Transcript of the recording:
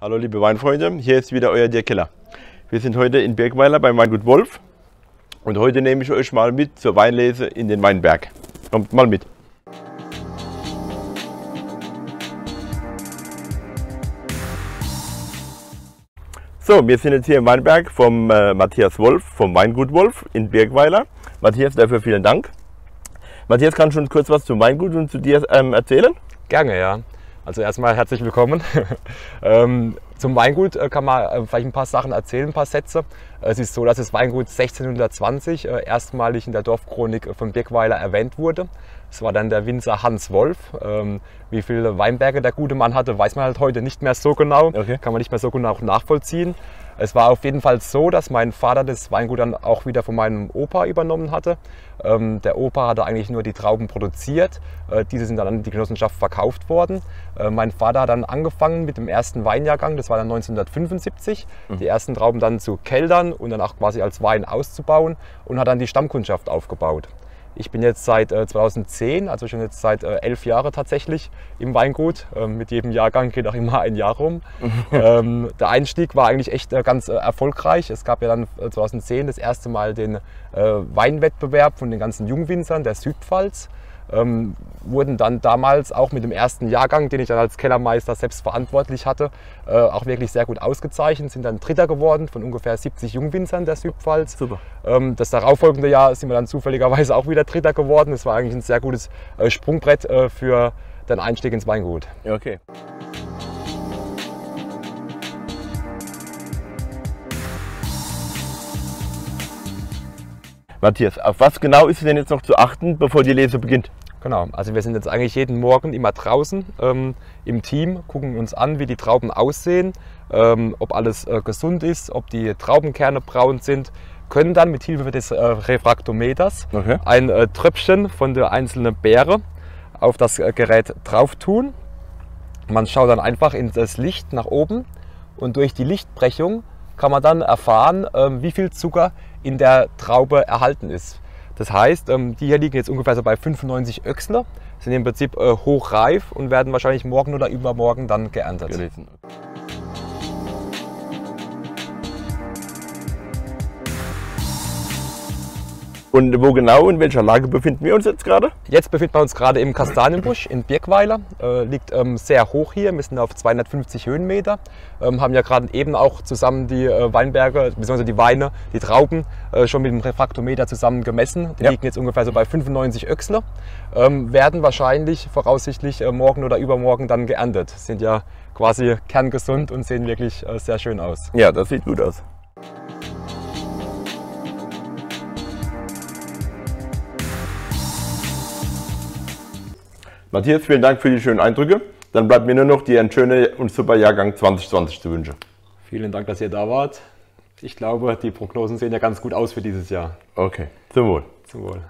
Hallo liebe Weinfreunde, hier ist wieder euer Dirk Keller. Wir sind heute in Birkweiler beim Weingut Wolf und heute nehme ich euch mal mit zur Weinlese in den Weinberg. Kommt mal mit. So, wir sind jetzt hier im Weinberg vom äh, Matthias Wolf, vom Weingut Wolf in Birkweiler. Matthias, dafür vielen Dank. Matthias, kannst du uns kurz was zum Weingut und zu dir ähm, erzählen? Gerne, ja. Also erstmal herzlich willkommen. ähm, zum Weingut äh, kann man äh, vielleicht ein paar Sachen erzählen, ein paar Sätze. Es ist so, dass das Weingut 1620 äh, erstmalig in der Dorfchronik von Birkweiler erwähnt wurde. Es war dann der Winzer Hans Wolf. Ähm, wie viele Weinberge der gute Mann hatte, weiß man halt heute nicht mehr so genau. Okay. Kann man nicht mehr so genau nachvollziehen. Es war auf jeden Fall so, dass mein Vater das Weingut dann auch wieder von meinem Opa übernommen hatte. Ähm, der Opa hatte eigentlich nur die Trauben produziert. Äh, diese sind dann an die Genossenschaft verkauft worden. Äh, mein Vater hat dann angefangen mit dem ersten Weinjahrgang, das war dann 1975, mhm. die ersten Trauben dann zu keldern und dann auch quasi als Wein auszubauen und hat dann die Stammkundschaft aufgebaut. Ich bin jetzt seit 2010, äh, also schon jetzt seit äh, elf Jahren tatsächlich im Weingut. Ähm, mit jedem Jahrgang geht auch immer ein Jahr rum. ähm, der Einstieg war eigentlich echt äh, ganz erfolgreich. Es gab ja dann 2010 das erste Mal den Weinwettbewerb von den ganzen Jungwinzern der Südpfalz ähm, wurden dann damals auch mit dem ersten Jahrgang, den ich dann als Kellermeister selbst verantwortlich hatte, äh, auch wirklich sehr gut ausgezeichnet, sind dann Dritter geworden von ungefähr 70 Jungwinzern der Südpfalz. Super. Ähm, das darauffolgende Jahr sind wir dann zufälligerweise auch wieder Dritter geworden. Das war eigentlich ein sehr gutes äh, Sprungbrett äh, für den Einstieg ins Weingut. Okay. Matthias, auf was genau ist denn jetzt noch zu achten, bevor die Lese beginnt? Genau, also wir sind jetzt eigentlich jeden Morgen immer draußen ähm, im Team, gucken uns an, wie die Trauben aussehen, ähm, ob alles äh, gesund ist, ob die Traubenkerne braun sind, können dann mit Hilfe des äh, Refraktometers okay. ein äh, Tröpfchen von der einzelnen Beere auf das äh, Gerät drauf tun. Man schaut dann einfach in das Licht nach oben und durch die Lichtbrechung kann man dann erfahren, ähm, wie viel Zucker in der Traube erhalten ist. Das heißt, ähm, die hier liegen jetzt ungefähr so bei 95 Öchsler, sind im Prinzip äh, hochreif und werden wahrscheinlich morgen oder übermorgen dann geerntet. Gelesen. Und wo genau, in welcher Lage befinden wir uns jetzt gerade? Jetzt befinden wir uns gerade im Kastanienbusch in Birkweiler. Äh, liegt ähm, sehr hoch hier, wir sind auf 250 Höhenmeter. Ähm, haben ja gerade eben auch zusammen die äh, Weinberge, beziehungsweise die Weine, die Trauben, äh, schon mit dem Refraktometer zusammen gemessen. Die ja. liegen jetzt ungefähr so bei 95 Öchsler. Ähm, werden wahrscheinlich voraussichtlich äh, morgen oder übermorgen dann geerntet. Sind ja quasi kerngesund und sehen wirklich äh, sehr schön aus. Ja, das sieht gut aus. Matthias, vielen Dank für die schönen Eindrücke. Dann bleibt mir nur noch dir einen schönen und super Jahrgang 2020 zu wünschen. Vielen Dank, dass ihr da wart. Ich glaube, die Prognosen sehen ja ganz gut aus für dieses Jahr. Okay, zum Wohl. Zum Wohl.